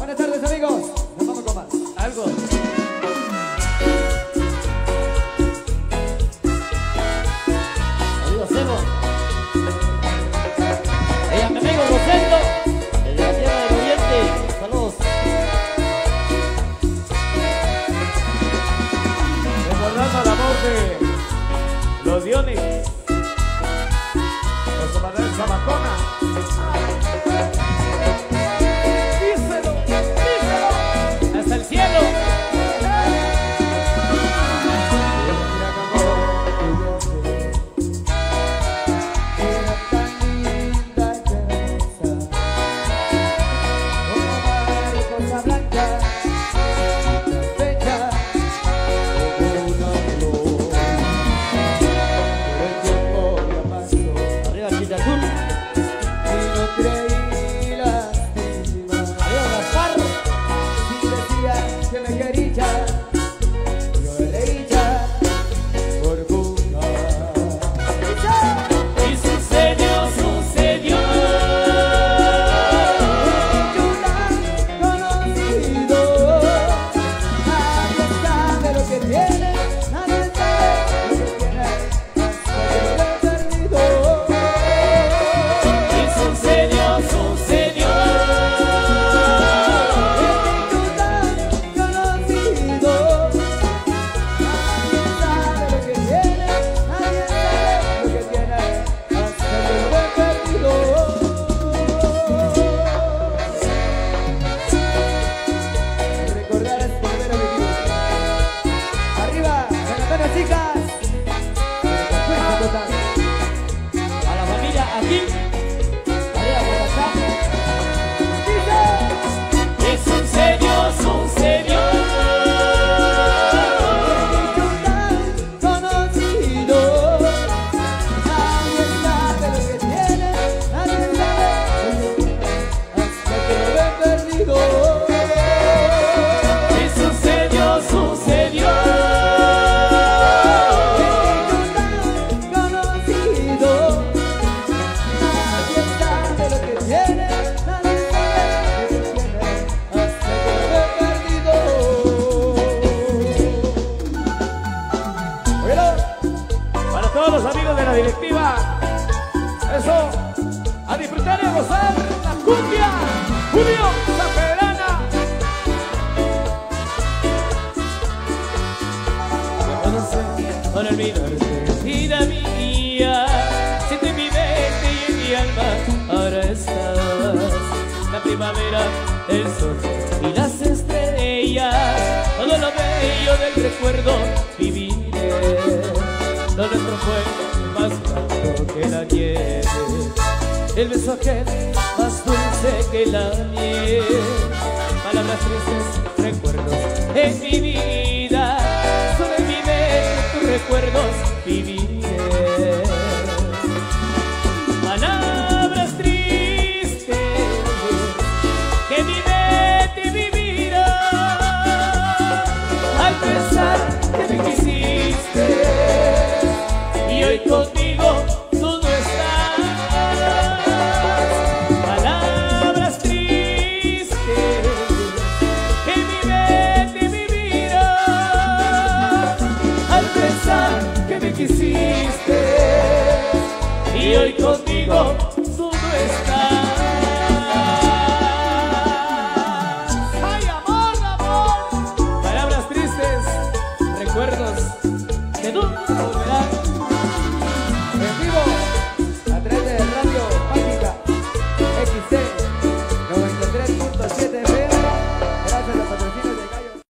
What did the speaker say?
Buenas tardes amigos, nos vamos con más. Algo. Amigo Cebo. Ella, mi amigo Rosendo. Desde la tierra del oriente. Saludos. Recordando el amor de los Dionis. Los comandantes Zamacona. you. Disfrutar y a gozar la cumbia, Julio Zaperana. Para olvidarte, vida mía, siento en mi mente y en mi alma, ahora estás. La primavera, el sol y las estrellas, todo lo bello del recuerdo viviré. Lo nuestro fue el beso aquel más dulce que la miel. Palabras tristes, recuerdos en mi vida, solo en mi mente tus recuerdos viviré. Palabras tristes que mi mente vivirá al pensar que me quisiste y hoy conmigo y hoy conmigo